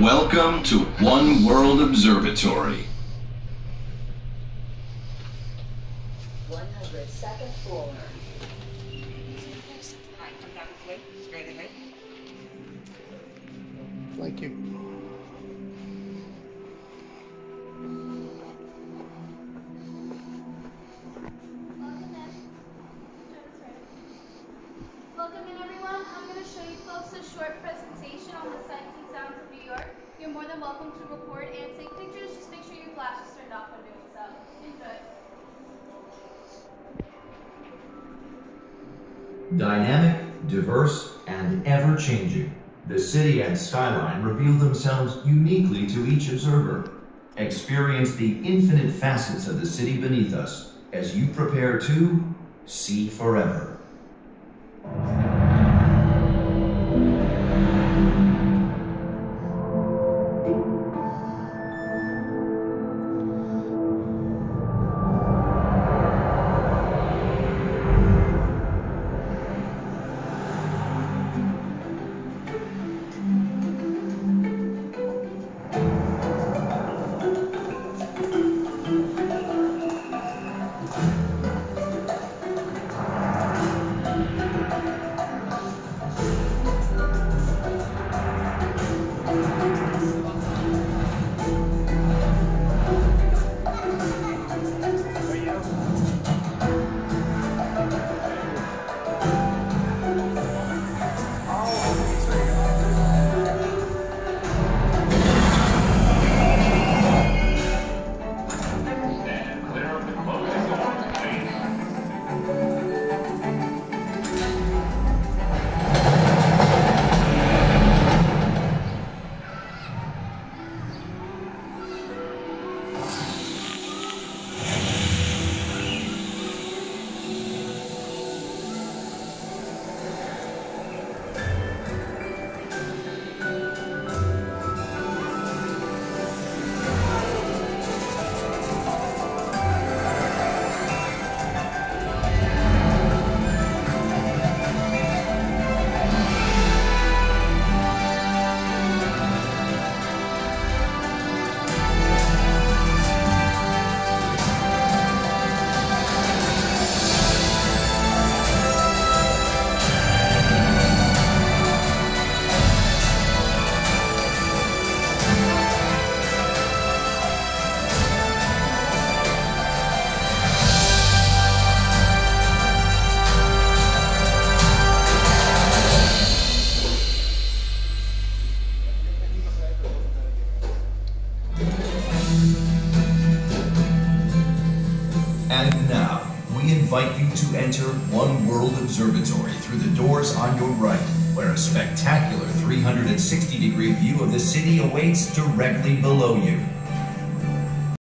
Welcome to One World Observatory. 102nd floor. Right, come down this way, straight ahead. Thank you. Welcome in. Welcome in, everyone. Going to show you folks a short presentation on the sights and sounds of New York. You're more than welcome to record and take pictures. Just make sure your flash is turned off when doing so. Enjoy. Dynamic, diverse, and ever changing, the city and skyline reveal themselves uniquely to each observer. Experience the infinite facets of the city beneath us as you prepare to see forever. And now, we invite you to enter One World Observatory through the doors on your right, where a spectacular 360 degree view of the city awaits directly below you.